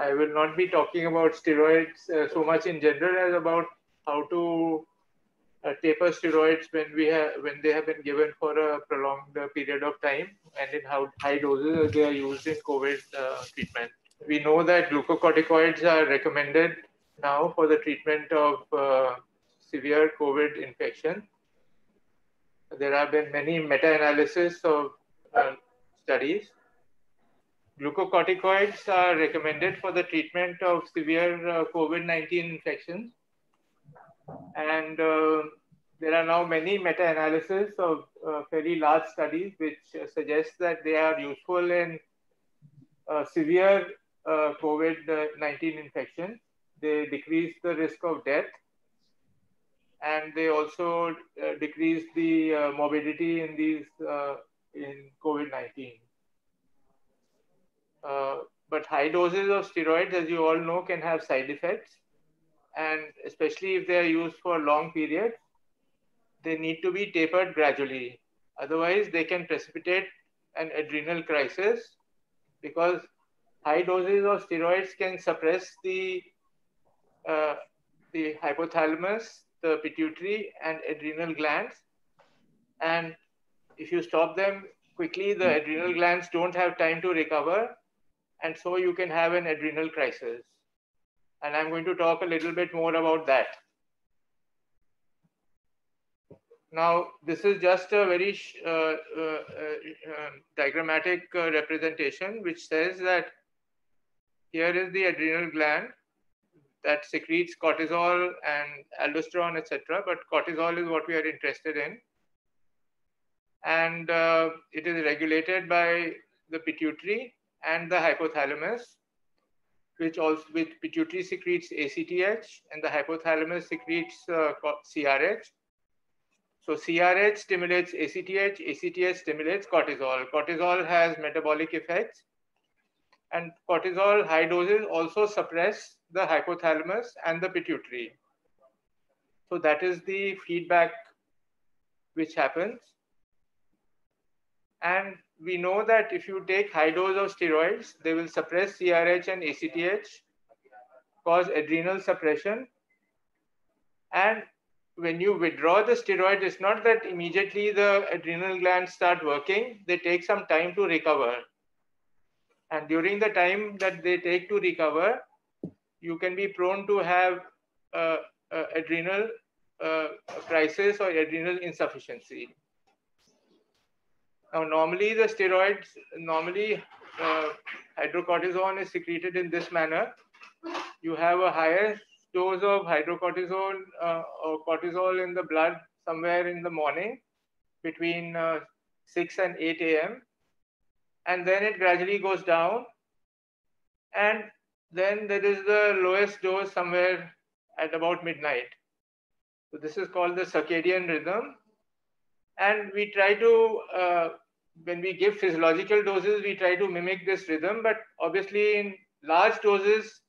I will not be talking about steroids uh, so much in general as about how to uh, taper steroids when we have when they have been given for a prolonged uh, period of time and in how high doses they are used in COVID uh, treatment. We know that glucocorticoids are recommended now for the treatment of uh, severe COVID infection. There have been many meta-analysis of uh, studies. Glucocorticoids are recommended for the treatment of severe uh, COVID-19 infections. And uh, there are now many meta-analysis of uh, very large studies which suggest that they are useful in uh, severe uh, COVID-19 infections. They decrease the risk of death and they also uh, decrease the morbidity in these in COVID-19. Uh, but high doses of steroids, as you all know, can have side effects, and especially if they are used for long periods, they need to be tapered gradually. Otherwise, they can precipitate an adrenal crisis because high doses of steroids can suppress the uh, the hypothalamus the pituitary and adrenal glands. And if you stop them quickly, the adrenal glands don't have time to recover. And so you can have an adrenal crisis. And I'm going to talk a little bit more about that. Now, this is just a very uh, uh, uh, diagrammatic uh, representation which says that here is the adrenal gland that secretes cortisol and aldosterone, etc. But cortisol is what we are interested in. And uh, it is regulated by the pituitary and the hypothalamus, which also which pituitary secretes ACTH and the hypothalamus secretes uh, CRH. So CRH stimulates ACTH, ACTH stimulates cortisol. Cortisol has metabolic effects and cortisol high doses also suppress the hypothalamus and the pituitary. So that is the feedback which happens. And we know that if you take high dose of steroids, they will suppress CRH and ACTH, cause adrenal suppression. And when you withdraw the steroid, it's not that immediately the adrenal glands start working, they take some time to recover. And during the time that they take to recover, you can be prone to have uh, uh, adrenal uh, crisis or adrenal insufficiency. Now, normally the steroids, normally uh, hydrocortisone is secreted in this manner. You have a higher dose of hydrocortisone uh, or cortisol in the blood somewhere in the morning between uh, 6 and 8 a.m. And then it gradually goes down. And then there is the lowest dose somewhere at about midnight. So this is called the circadian rhythm. And we try to, uh, when we give physiological doses, we try to mimic this rhythm. But obviously, in large doses,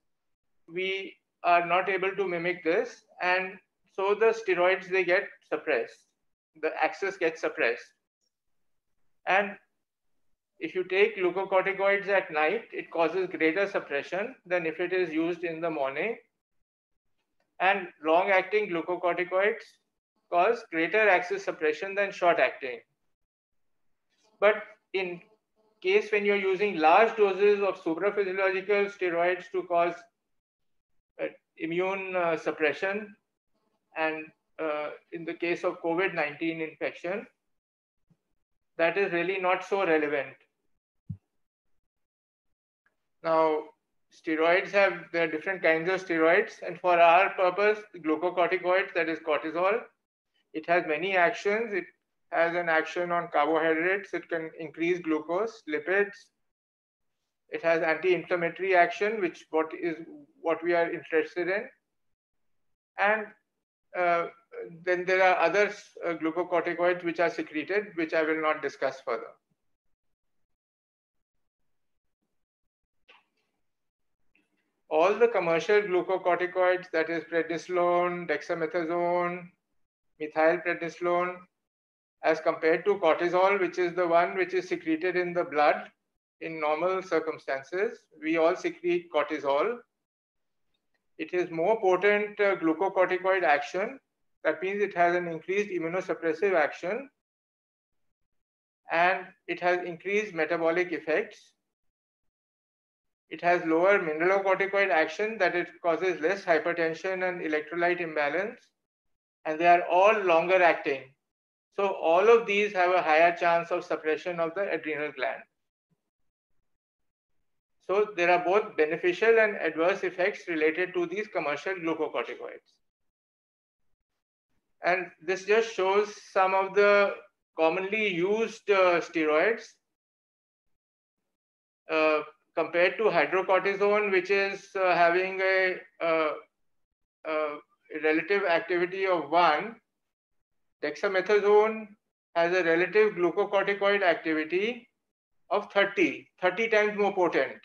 we are not able to mimic this. And so the steroids, they get suppressed. The axis gets suppressed. And if you take glucocorticoids at night, it causes greater suppression than if it is used in the morning. And long acting glucocorticoids cause greater axis suppression than short acting. But in case when you're using large doses of supraphysiological steroids to cause uh, immune uh, suppression, and uh, in the case of COVID 19 infection, that is really not so relevant now, steroids have, there are different kinds of steroids. And for our purpose, glucocorticoids, that is cortisol, it has many actions. It has an action on carbohydrates. It can increase glucose, lipids. It has anti-inflammatory action, which what is what we are interested in. And uh, then there are other uh, glucocorticoids which are secreted, which I will not discuss further. all the commercial glucocorticoids, that is prednisolone, dexamethasone, methylprednisolone, as compared to cortisol, which is the one which is secreted in the blood, in normal circumstances, we all secrete cortisol. It is more potent uh, glucocorticoid action. That means it has an increased immunosuppressive action and it has increased metabolic effects. It has lower mineralocorticoid action that it causes less hypertension and electrolyte imbalance. And they are all longer acting. So all of these have a higher chance of suppression of the adrenal gland. So there are both beneficial and adverse effects related to these commercial glucocorticoids. And this just shows some of the commonly used uh, steroids uh, compared to hydrocortisone, which is uh, having a, a, relative activity of one, dexamethasone has a relative glucocorticoid activity of 30, 30 times more potent.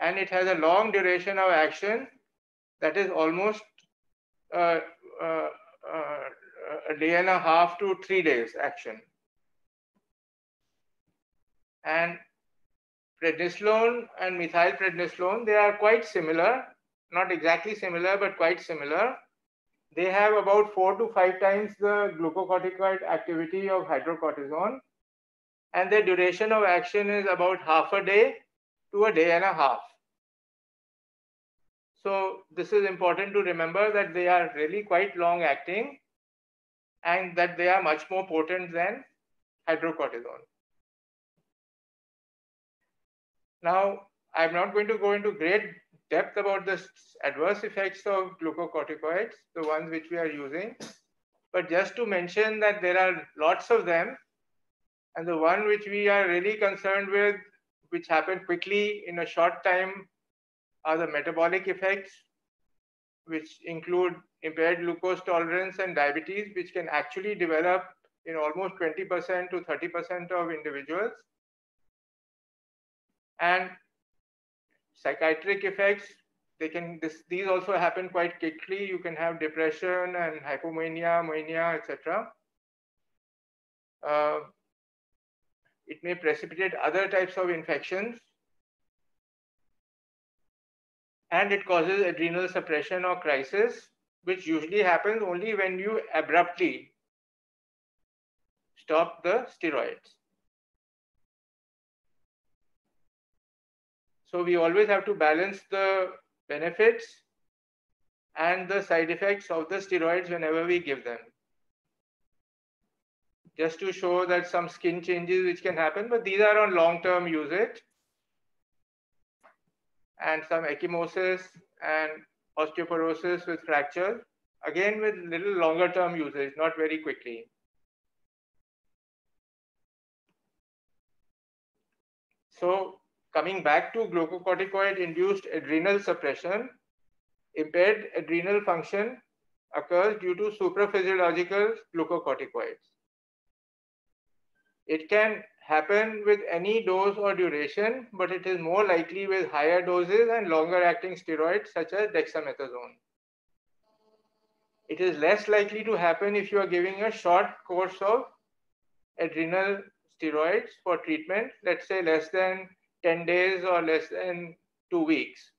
And it has a long duration of action that is almost uh, uh, uh, a day and a half to three days action. And prednisolone and methylprednisolone, they are quite similar, not exactly similar, but quite similar. They have about four to five times the glucocorticoid activity of hydrocortisone. And their duration of action is about half a day to a day and a half. So this is important to remember that they are really quite long acting and that they are much more potent than hydrocortisone. Now, I'm not going to go into great depth about the adverse effects of glucocorticoids, the ones which we are using, but just to mention that there are lots of them, and the one which we are really concerned with, which happen quickly in a short time, are the metabolic effects, which include impaired glucose tolerance and diabetes, which can actually develop in almost 20% to 30% of individuals. And psychiatric effects, they can this, these also happen quite quickly. You can have depression and hypomania, mania, etc. Uh, it may precipitate other types of infections and it causes adrenal suppression or crisis, which usually happens only when you abruptly stop the steroids. So we always have to balance the benefits and the side effects of the steroids whenever we give them. Just to show that some skin changes which can happen, but these are on long-term usage and some ecchymosis and osteoporosis with fracture, again with little longer term usage, not very quickly. So coming back to glucocorticoid induced adrenal suppression, impaired adrenal function occurs due to supraphysiological glucocorticoids. It can happen with any dose or duration, but it is more likely with higher doses and longer acting steroids such as dexamethasone. It is less likely to happen if you are giving a short course of adrenal steroids for treatment, let's say less than 10 days or less than two weeks.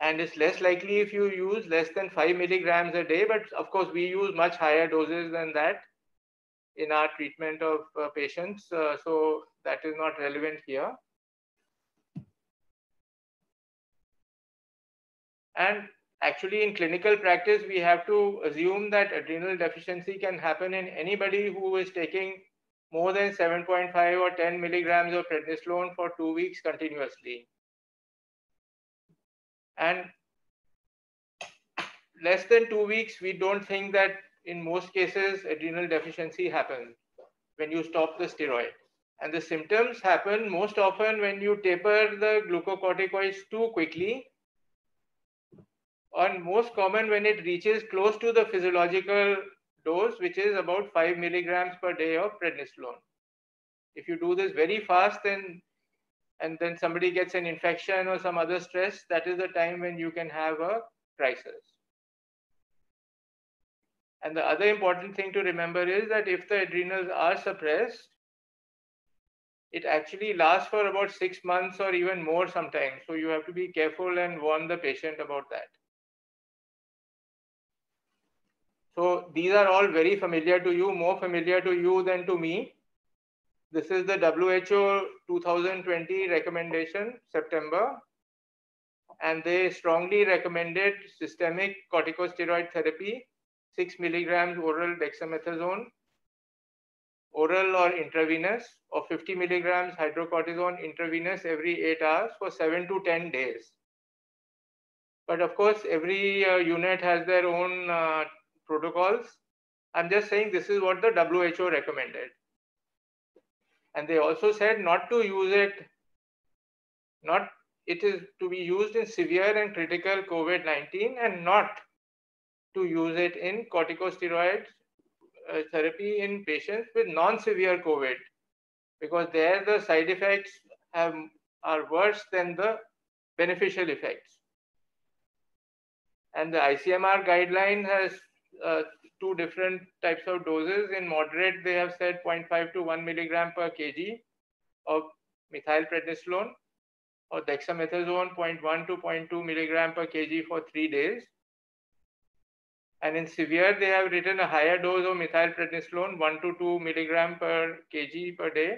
And it's less likely if you use less than five milligrams a day, but of course we use much higher doses than that in our treatment of uh, patients. Uh, so that is not relevant here. And actually in clinical practice, we have to assume that adrenal deficiency can happen in anybody who is taking more than 7.5 or 10 milligrams of prednisolone for two weeks continuously. And less than two weeks, we don't think that in most cases, adrenal deficiency happens when you stop the steroid. And the symptoms happen most often when you taper the glucocorticoids too quickly, and most common when it reaches close to the physiological dose, which is about 5 milligrams per day of prednisolone. If you do this very fast, then and then somebody gets an infection or some other stress, that is the time when you can have a crisis. And the other important thing to remember is that if the adrenals are suppressed, it actually lasts for about six months or even more sometimes. So you have to be careful and warn the patient about that. So these are all very familiar to you, more familiar to you than to me. This is the WHO 2020 recommendation, September. And they strongly recommended systemic corticosteroid therapy, 6 milligrams oral dexamethasone, oral or intravenous, or 50 milligrams hydrocortisone intravenous every 8 hours for 7 to 10 days. But of course, every uh, unit has their own uh, protocols. I'm just saying this is what the WHO recommended. And they also said not to use it, not it is to be used in severe and critical COVID-19 and not to use it in corticosteroid uh, therapy in patients with non-severe COVID because there the side effects have, are worse than the beneficial effects. And the ICMR guideline has uh, two different types of doses. In moderate, they have said 0.5 to 1 milligram per kg of methylprednisolone or dexamethasone 0.1 to 0.2 milligram per kg for three days. And in severe, they have written a higher dose of methylprednisolone 1 to 2 milligram per kg per day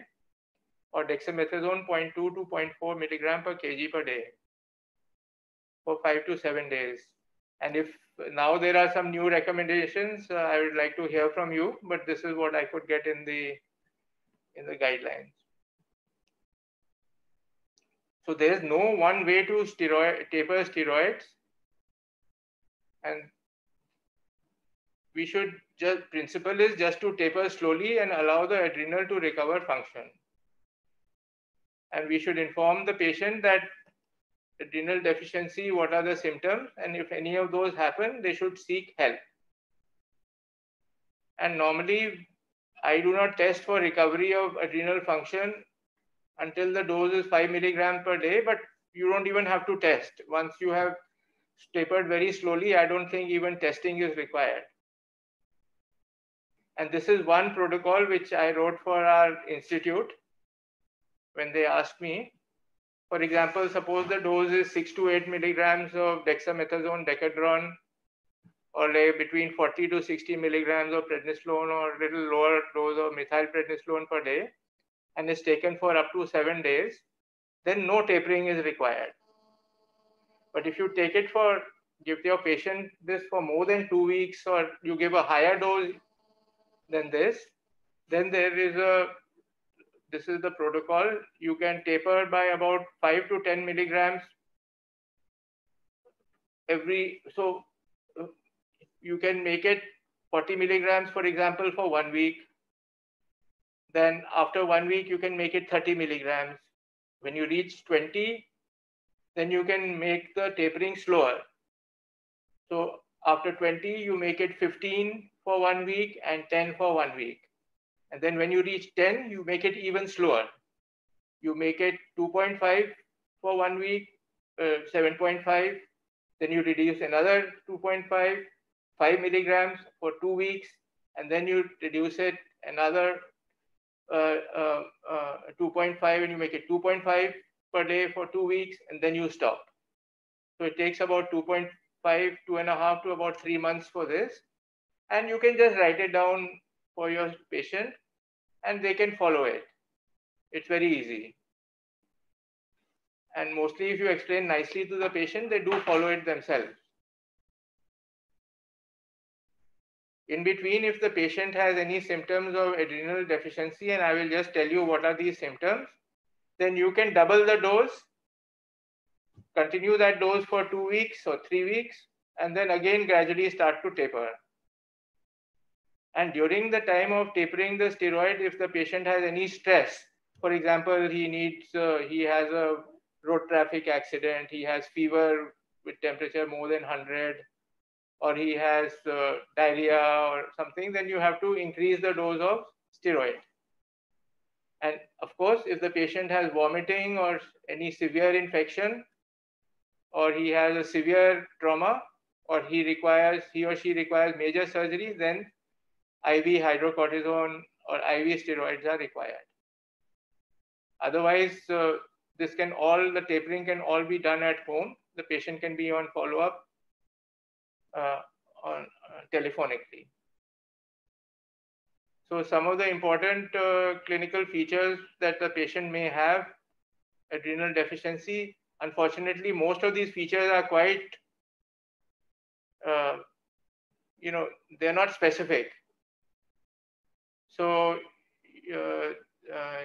or dexamethasone 0.2 to 0.4 milligram per kg per day for five to seven days. And if now there are some new recommendations, uh, I would like to hear from you, but this is what I could get in the in the guidelines. So there is no one way to steroid, taper steroids. And we should just, principle is just to taper slowly and allow the adrenal to recover function. And we should inform the patient that adrenal deficiency, what are the symptoms, and if any of those happen, they should seek help. And normally, I do not test for recovery of adrenal function until the dose is 5 milligrams per day, but you don't even have to test. Once you have tapered very slowly, I don't think even testing is required. And this is one protocol which I wrote for our institute when they asked me for example, suppose the dose is 6 to 8 milligrams of dexamethasone, decadron, or between 40 to 60 milligrams of prednisolone or a little lower dose of methylprednisolone per day, and is taken for up to seven days, then no tapering is required. But if you take it for, give your patient this for more than two weeks, or you give a higher dose than this, then there is a this is the protocol. You can taper by about 5 to 10 milligrams every. So uh, you can make it 40 milligrams, for example, for one week. Then after one week, you can make it 30 milligrams. When you reach 20, then you can make the tapering slower. So after 20, you make it 15 for one week and 10 for one week. And then when you reach 10, you make it even slower. You make it 2.5 for one week, uh, 7.5. Then you reduce another 2.5, 5 milligrams for two weeks. And then you reduce it another uh, uh, uh 2.5 and you make it 2.5 per day for two weeks. And then you stop. So it takes about 2.5, two and a half to about three months for this. And you can just write it down for your patient and they can follow it. It's very easy. And mostly if you explain nicely to the patient, they do follow it themselves. In between, if the patient has any symptoms of adrenal deficiency, and I will just tell you what are these symptoms, then you can double the dose, continue that dose for two weeks or three weeks, and then again gradually start to taper. And during the time of tapering the steroid, if the patient has any stress, for example, he needs, uh, he has a road traffic accident, he has fever with temperature more than 100, or he has uh, diarrhea or something, then you have to increase the dose of steroid. And of course, if the patient has vomiting or any severe infection, or he has a severe trauma, or he requires, he or she requires major surgery, then IV hydrocortisone or IV steroids are required. Otherwise, uh, this can all, the tapering can all be done at home. The patient can be on follow-up uh, on uh, telephonically. So some of the important uh, clinical features that the patient may have, adrenal deficiency, unfortunately, most of these features are quite, uh, you know, they're not specific. So uh, uh,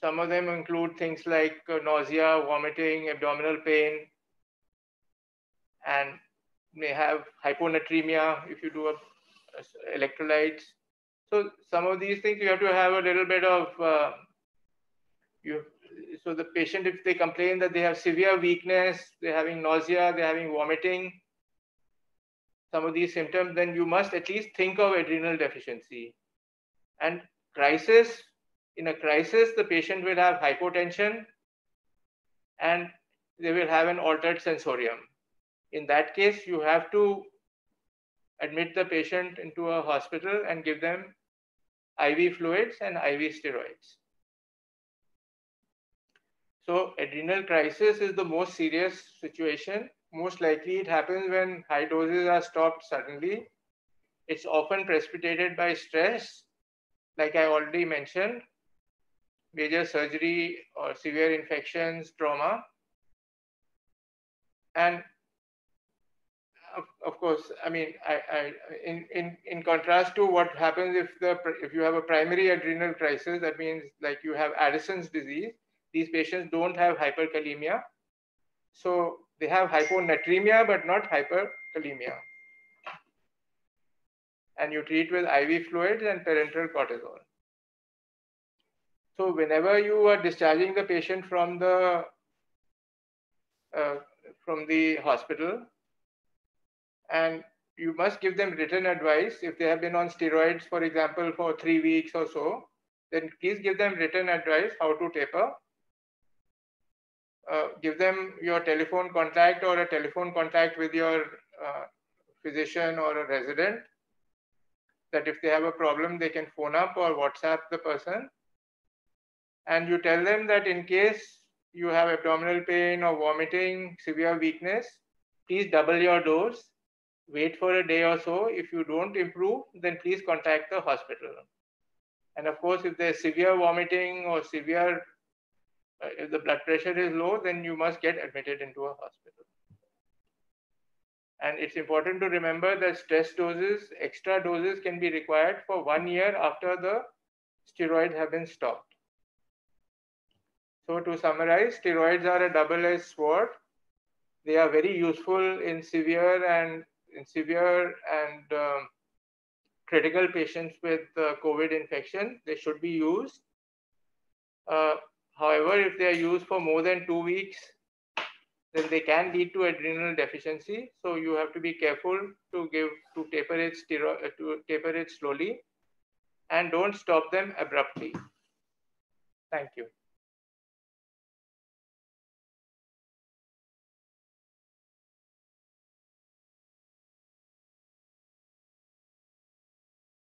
some of them include things like uh, nausea, vomiting, abdominal pain, and may have hyponatremia if you do a, electrolytes. So some of these things you have to have a little bit of uh, you. So the patient, if they complain that they have severe weakness, they're having nausea, they're having vomiting, some of these symptoms, then you must at least think of adrenal deficiency. And crisis, in a crisis, the patient will have hypotension and they will have an altered sensorium. In that case, you have to admit the patient into a hospital and give them IV fluids and IV steroids. So adrenal crisis is the most serious situation. Most likely it happens when high doses are stopped suddenly. It's often precipitated by stress, like I already mentioned, major surgery or severe infections, trauma. And of, of course, I mean, I, I, in, in, in contrast to what happens if, the, if you have a primary adrenal crisis, that means like you have Addison's disease, these patients don't have hyperkalemia. So they have hyponatremia, but not hyperkalemia. And you treat with IV fluids and parenteral cortisone. So whenever you are discharging the patient from the uh, from the hospital, and you must give them written advice if they have been on steroids, for example, for three weeks or so, then please give them written advice how to taper. Uh, give them your telephone contact or a telephone contact with your uh, physician or a resident that if they have a problem, they can phone up or WhatsApp the person. And you tell them that in case you have abdominal pain or vomiting, severe weakness, please double your dose wait for a day or so. If you don't improve, then please contact the hospital. And of course, if there's severe vomiting or severe, uh, if the blood pressure is low, then you must get admitted into a hospital. And it's important to remember that stress doses, extra doses can be required for one year after the steroids have been stopped. So to summarize, steroids are a double-edged sword. They are very useful in severe and in severe and um, critical patients with uh, COVID infection, they should be used. Uh, however, if they are used for more than two weeks, then they can lead to adrenal deficiency. So you have to be careful to give to taper it uh, to taper it slowly, and don't stop them abruptly. Thank you.